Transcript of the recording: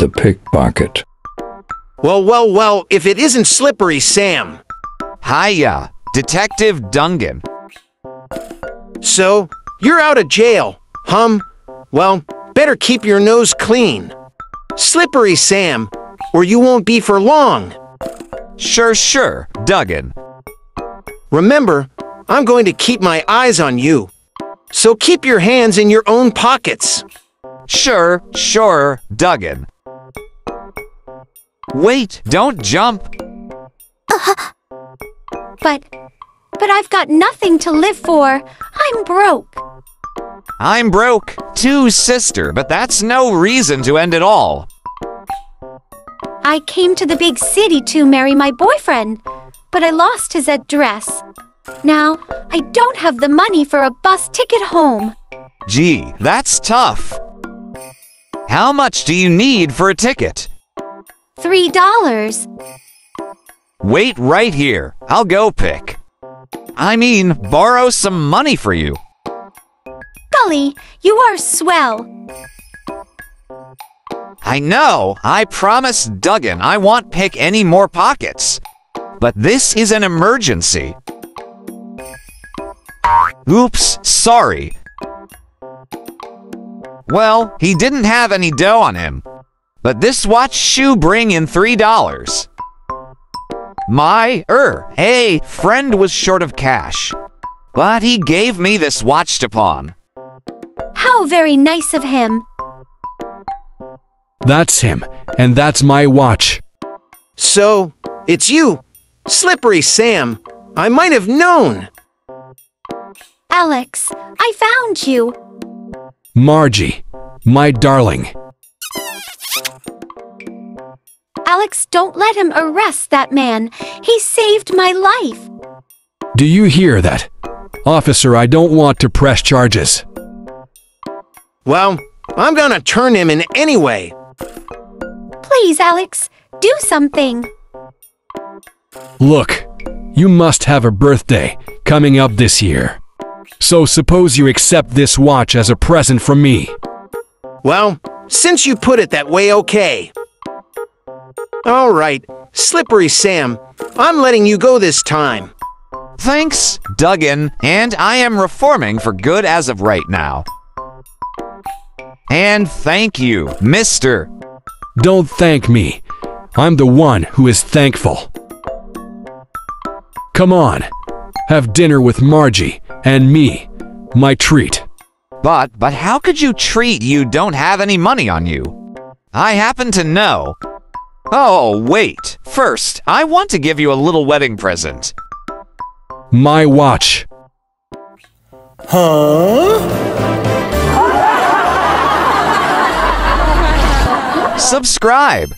the pickpocket. Well, well, well, if it isn't Slippery Sam. Hiya, Detective Duggan. So, you're out of jail. Hum, well, better keep your nose clean. Slippery Sam, or you won't be for long. Sure, sure, Duggan. Remember, I'm going to keep my eyes on you. So keep your hands in your own pockets. Sure, sure, Duggan. Wait, don't jump. Uh-huh. But, but I've got nothing to live for. I'm broke. I'm broke, too, sister, but that's no reason to end it all. I came to the big city to marry my boyfriend, but I lost his address. Now, I don't have the money for a bus ticket home. Gee, that's tough. How much do you need for a ticket? Three dollars. Wait right here. I'll go pick. I mean, borrow some money for you. Golly, you are swell. I know. I promised Duggan I won't pick any more pockets. But this is an emergency. Oops, sorry. Well, he didn't have any dough on him. But this watch shoe bring in three dollars. My, er, hey, friend was short of cash. But he gave me this watch to pawn. How very nice of him. That's him, and that's my watch. So, it's you, Slippery Sam. I might have known. Alex, I found you. Margie, my darling. Alex, don't let him arrest that man. He saved my life. Do you hear that? Officer, I don't want to press charges. Well, I'm gonna turn him in anyway. Please, Alex, do something. Look, you must have a birthday coming up this year. So suppose you accept this watch as a present from me. Well, since you put it that way, okay. All right, Slippery Sam, I'm letting you go this time. Thanks, Duggan, and I am reforming for good as of right now. And thank you, Mr. Don't thank me. I'm the one who is thankful. Come on, have dinner with Margie and me, my treat. But, but how could you treat you don't have any money on you? I happen to know. Oh, wait. First, I want to give you a little wedding present. My watch. Huh? Subscribe